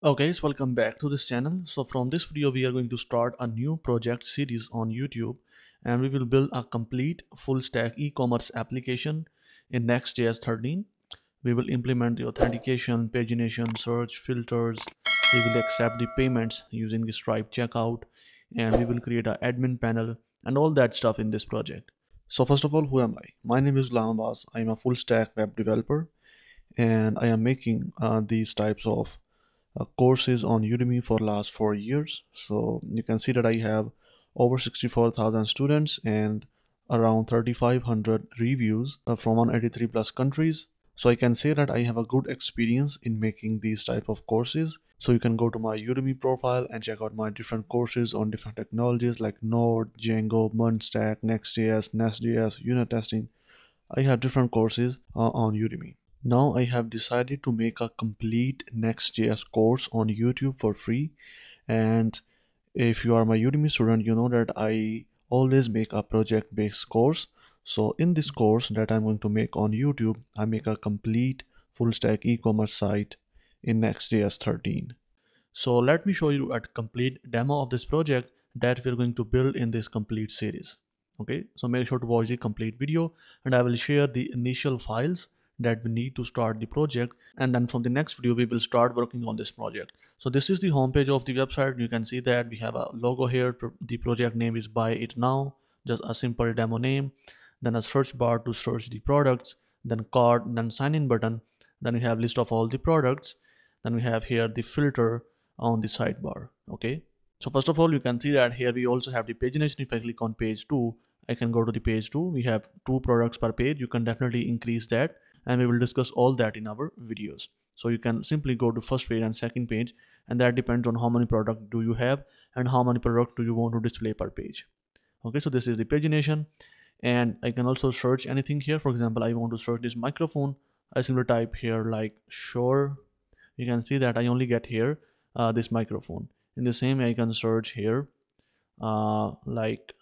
Okay, so welcome back to this channel. So from this video, we are going to start a new project series on YouTube and we will build a complete full stack e-commerce application in Next.js 13. We will implement the authentication, pagination, search, filters. We will accept the payments using the Stripe checkout and we will create an admin panel and all that stuff in this project. So first of all, who am I? My name is Ghulam Abbas. I am a full stack web developer and I am making uh, these types of courses on Udemy for last four years. So you can see that I have over 64,000 students and around 3,500 reviews uh, from 183 plus countries. So I can say that I have a good experience in making these type of courses. So you can go to my Udemy profile and check out my different courses on different technologies like Node, Django, Stack, Next.js, Nest.js, unit testing. I have different courses uh, on Udemy. Now I have decided to make a complete Next.js course on YouTube for free. And if you are my Udemy student, you know that I always make a project based course. So in this course that I'm going to make on YouTube, I make a complete full stack e-commerce site in Next.js 13. So let me show you a complete demo of this project that we're going to build in this complete series. Okay, so make sure to watch the complete video and I will share the initial files that we need to start the project. And then from the next video we will start working on this project. So this is the homepage of the website. You can see that we have a logo here. The project name is buy it now. Just a simple demo name. Then a search bar to search the products. Then card then sign in button. Then we have list of all the products. Then we have here the filter on the sidebar. Okay? So first of all you can see that here we also have the pagination. If i click on page 2 i can go to the page 2 we have two products per page. You can definitely increase that and we will discuss all that in our videos. So you can simply go to first page and second page and that depends on how many product do you have and how many product do you want to display per page. Okay so this is the pagination and I can also search anything here. For example I want to search this microphone. I simply type here like sure. you can see that I only get here uh, this microphone. In the same way I can search here uh, like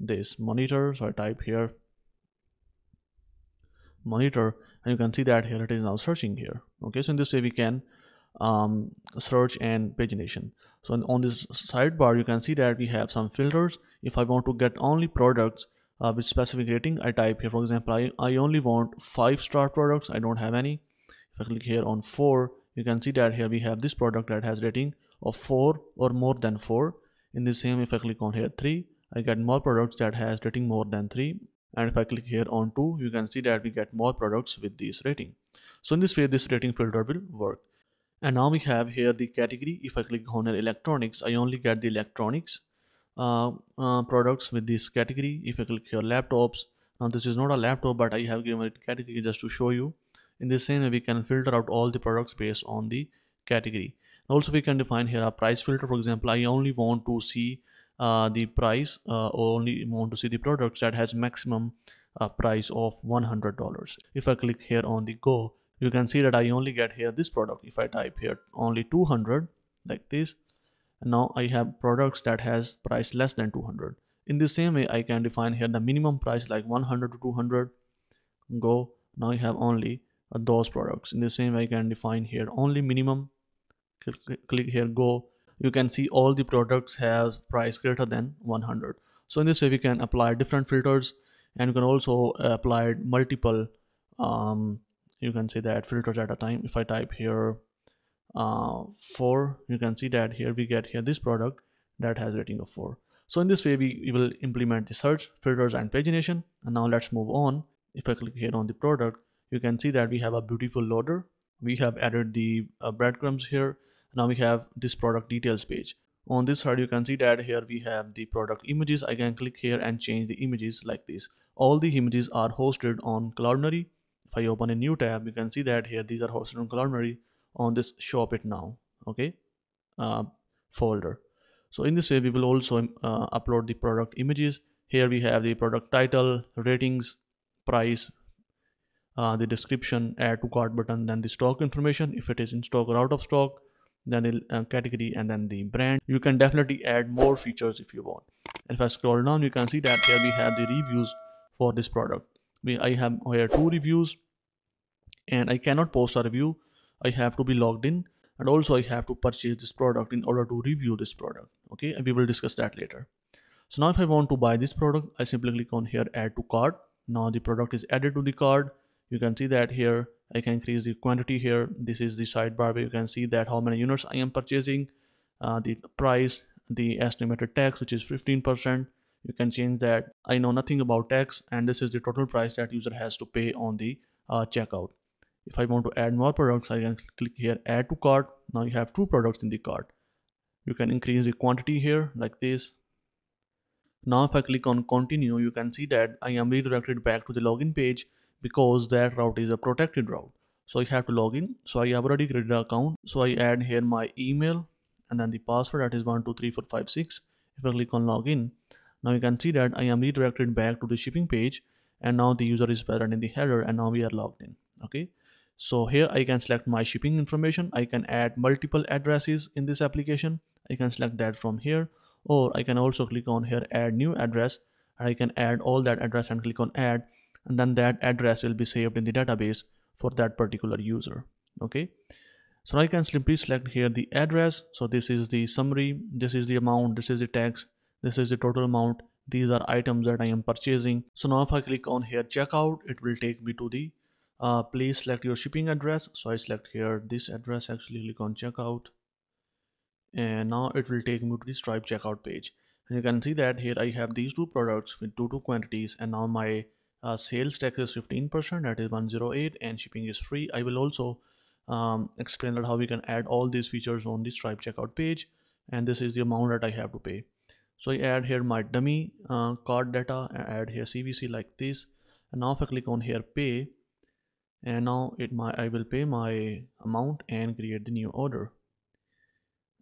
this monitor. So I type here monitor and you can see that here it is now searching here. Okay so in this way we can um, search and pagination. So on this sidebar you can see that we have some filters. If I want to get only products uh, with specific rating I type here. For example I, I only want five star products I don't have any. If I click here on four you can see that here we have this product that has rating of four or more than four. In the same if I click on here three I get more products that has rating more than three and if I click here on 2 you can see that we get more products with this rating. So in this way this rating filter will work. And now we have here the category. If I click on electronics I only get the electronics uh, uh, products with this category. If I click here laptops now this is not a laptop but I have given it category just to show you. In the same way we can filter out all the products based on the category. Also we can define here a price filter. For example I only want to see uh, the price uh, only want to see the products that has maximum uh, price of $100 if I click here on the go you can see that I only get here this product. If I type here only 200 like this and now I have products that has price less than 200 in the same way I can define here the minimum price like 100 to 200 go now you have only uh, those products. In the same way I can define here only minimum. Click, click here go you can see all the products have price greater than 100 so in this way we can apply different filters and you can also apply multiple um, you can see that filters at a time. If I type here uh, 4 you can see that here we get here this product that has rating of 4 so in this way we, we will implement the search filters and pagination. And now let's move on. If I click here on the product you can see that we have a beautiful loader. We have added the uh, breadcrumbs here now we have this product details page. On this side you can see that here we have the product images. I can click here and change the images like this. All the images are hosted on cloudinary. If i open a new tab you can see that here these are hosted on cloudinary on this shop it now okay? Uh, folder. So in this way we will also uh, upload the product images. Here we have the product title ratings price uh, the description add to cart button then the stock information. If it is in stock or out of stock then the uh, category and then the brand. You can definitely add more features if you want. And if i scroll down you can see that here we have the reviews for this product. We i have here two reviews and i cannot post a review. I have to be logged in and also I have to purchase this product in order to review this product okay? And we will discuss that later. So now if I want to buy this product I simply click on here add to cart. Now the product is added to the cart. You can see that here I can increase the quantity here. This is the sidebar where you can see that how many units I am purchasing. Uh, the price the estimated tax which is 15% you can change that. I know nothing about tax and this is the total price that user has to pay on the uh, checkout. If I want to add more products I can click here add to cart. Now you have two products in the cart. You can increase the quantity here like this. Now if I click on continue you can see that I am redirected back to the login page because that route is a protected route. So I have to log in. So I have already created an account. So I add here my email and then the password. That is 123456 if I click on login now you can see that I am redirected back to the shipping page and now the user is present in the header and now we are logged in. Okay? So here I can select my shipping information. I can add multiple addresses in this application. I can select that from here. Or I can also click on here add new address. And I can add all that address and click on add and then that address will be saved in the database for that particular user okay? So now I can simply select here the address. So this is the summary this is the amount this is the tax this is the total amount. These are items that I am purchasing. So now if I click on here checkout it will take me to the uh, please select your shipping address. So I select here this address actually click on checkout. And now it will take me to the Stripe checkout page. And you can see that here I have these two products with two two quantities. And now my uh, sales tax is 15% that is 108 and shipping is free. I will also um, explain that how we can add all these features on the Stripe checkout page and this is the amount that I have to pay. So I add here my dummy uh, card data I add here CVC like this. And now if I click on here pay and now it my I will pay my amount and create the new order.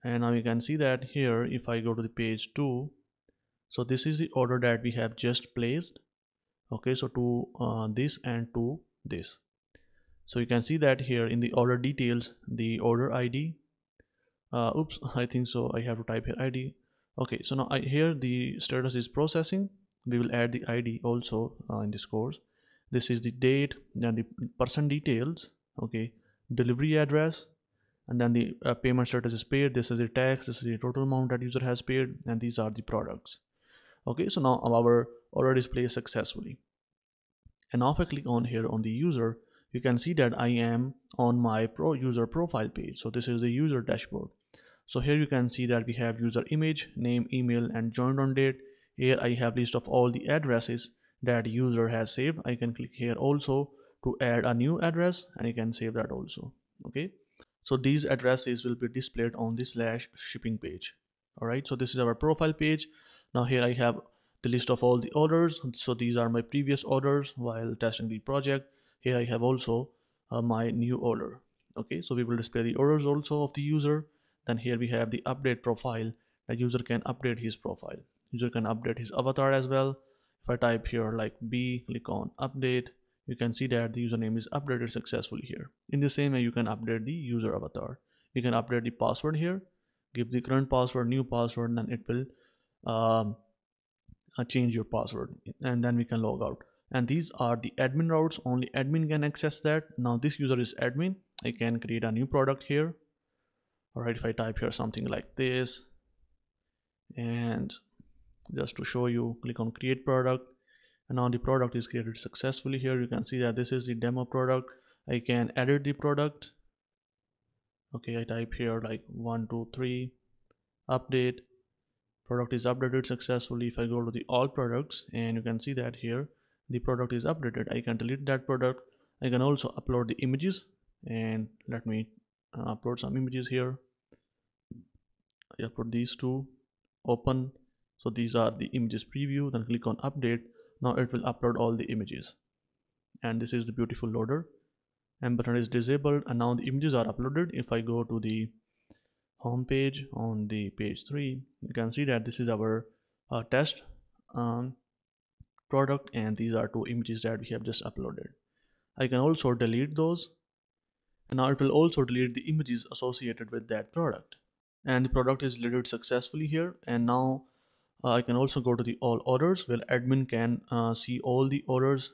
And now you can see that here if I go to the page 2 so this is the order that we have just placed okay so to uh, this and to this. So you can see that here in the order details the order ID uh, oops I think so I have to type here ID okay so now I here the status is processing. We will add the ID also uh, in this course. This is the date then the person details okay delivery address and then the uh, payment status is paid. This is the tax this is the total amount that user has paid and these are the products. Okay so now our order is placed successfully. And now if I click on here on the user you can see that I am on my pro user profile page. So this is the user dashboard. So here you can see that we have user image name email and joined on date. Here I have list of all the addresses that user has saved. I can click here also to add a new address and you can save that also okay? So these addresses will be displayed on the slash shipping page all right? So this is our profile page. Now here I have the list of all the orders. So these are my previous orders while testing the project. Here I have also uh, my new order. Okay so we will display the orders also of the user. Then here we have the update profile. The user can update his profile. User can update his avatar as well. If I type here like B click on update you can see that the username is updated successfully here. In the same way you can update the user avatar. You can update the password here. Give the current password new password and then it will um, uh, change your password and then we can log out. And these are the admin routes. Only admin can access that. Now this user is admin. I can create a new product here. Alright if I type here something like this and just to show you click on create product. And now the product is created successfully here. You can see that this is the demo product. I can edit the product. Okay I type here like one two three update product is updated successfully if I go to the all products and you can see that here the product is updated. I can delete that product. I can also upload the images and let me uh, upload some images here. I upload these two open. So these are the images preview then click on update. Now it will upload all the images. And this is the beautiful loader. And button is disabled and now the images are uploaded. If I go to the home page on the page 3 you can see that this is our uh, test um, product and these are two images that we have just uploaded. I can also delete those and now it will also delete the images associated with that product. And the product is deleted successfully here and now uh, I can also go to the all orders where admin can uh, see all the orders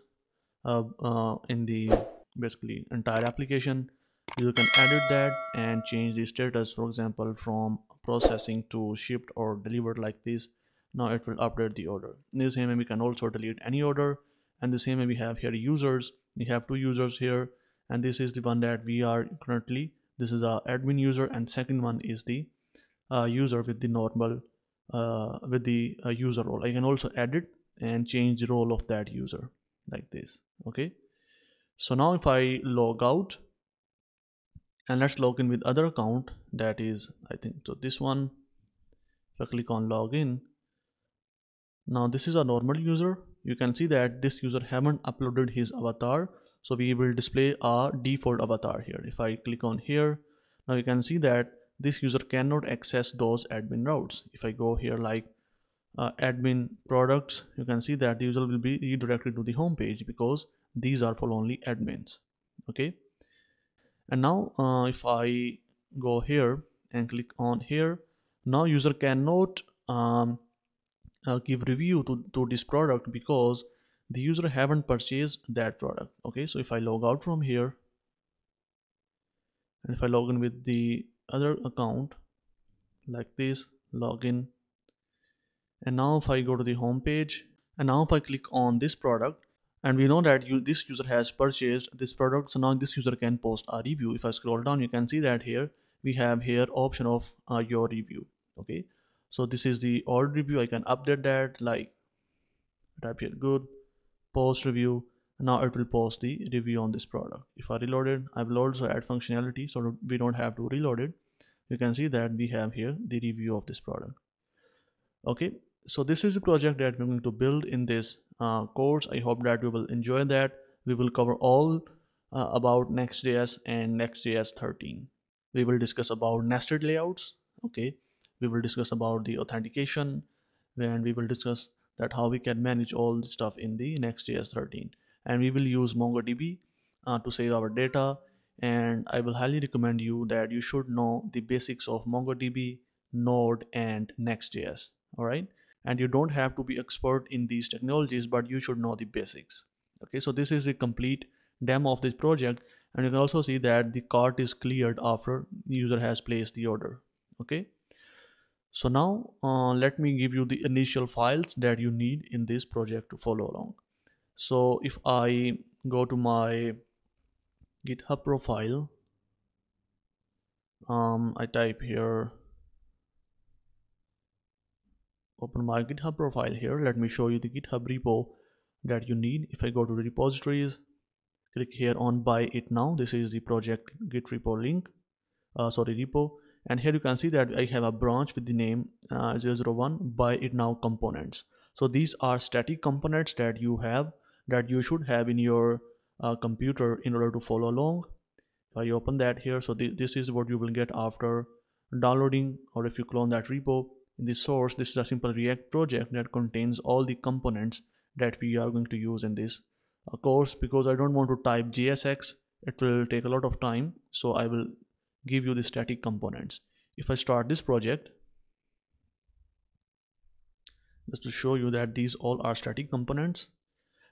uh, uh, in the basically entire application you can edit that and change the status for example from processing to shipped or delivered like this. Now it will update the order. In the same way we can also delete any order. And the same way we have here users. We have two users here. And this is the one that we are currently. This is our admin user and second one is the uh, user with the normal uh, with the uh, user role. I can also edit and change the role of that user like this. Okay? So now if I log out and let's log in with other account. That is I think so this one if I click on login. Now this is a normal user. You can see that this user haven't uploaded his avatar. So we will display a default avatar here. If I click on here now you can see that this user cannot access those admin routes. If I go here like uh, admin products you can see that the user will be redirected to the home page because these are for only admins. Okay and now uh, if I go here and click on here now user cannot um, uh, give review to, to this product because the user haven't purchased that product. Okay so if I log out from here and if I log in with the other account like this login. And now if I go to the home page and now if I click on this product and we know that you, this user has purchased this product so now this user can post a review. If i scroll down you can see that here we have here option of uh, your review okay? So this is the old review. I can update that like type here good post review. Now it will post the review on this product. If i reload it i will also add functionality so we don't have to reload it. You can see that we have here the review of this product okay so this is the project that we're going to build in this uh, course. I hope that you will enjoy that. We will cover all uh, about next.js and next.js 13 we will discuss about nested layouts okay? We will discuss about the authentication and we will discuss that how we can manage all the stuff in the next.js 13 and we will use mongodb uh, to save our data. And i will highly recommend you that you should know the basics of mongodb node and next.js all right and you don't have to be expert in these technologies but you should know the basics. Okay so this is a complete demo of this project and you can also see that the cart is cleared after the user has placed the order. Okay so now uh, let me give you the initial files that you need in this project to follow along. So if I go to my github profile um, I type here open my github profile here. Let me show you the github repo that you need. If i go to the repositories click here on buy it now. This is the project git repo link uh, sorry repo. And here you can see that I have a branch with the name uh, 001 buy it now components. So these are static components that you have that you should have in your uh, computer in order to follow along. If I open that here so th this is what you will get after downloading or if you clone that repo in the source this is a simple react project that contains all the components that we are going to use in this. Course because I don't want to type JSX it will take a lot of time so I will give you the static components. If I start this project just to show you that these all are static components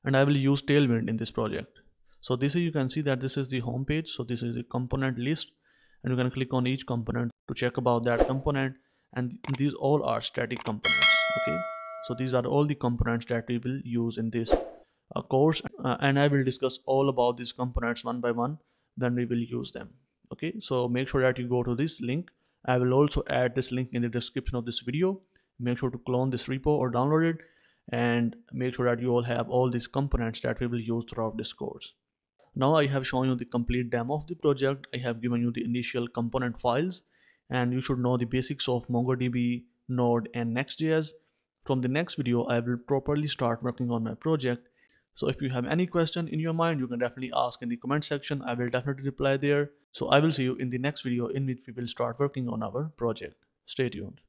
and I will use tailwind in this project. So this is you can see that this is the home page so this is the component list and you can click on each component to check about that component and these all are static components okay? So these are all the components that we will use in this uh, course uh, and i will discuss all about these components one by one then we will use them okay? So make sure that you go to this link. I will also add this link in the description of this video. Make sure to clone this repo or download it and make sure that you all have all these components that we will use throughout this course. Now i have shown you the complete demo of the project. I have given you the initial component files and you should know the basics of MongoDB, Node and Next.js. From the next video, I will properly start working on my project. So if you have any question in your mind, you can definitely ask in the comment section. I will definitely reply there. So I will see you in the next video in which we will start working on our project. Stay tuned.